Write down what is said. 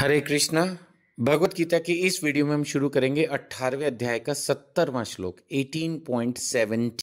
हरे कृष्णा, भगवत गीता की इस वीडियो में हम शुरू करेंगे अठारहवें अध्याय का सत्तरवां श्लोक 18.17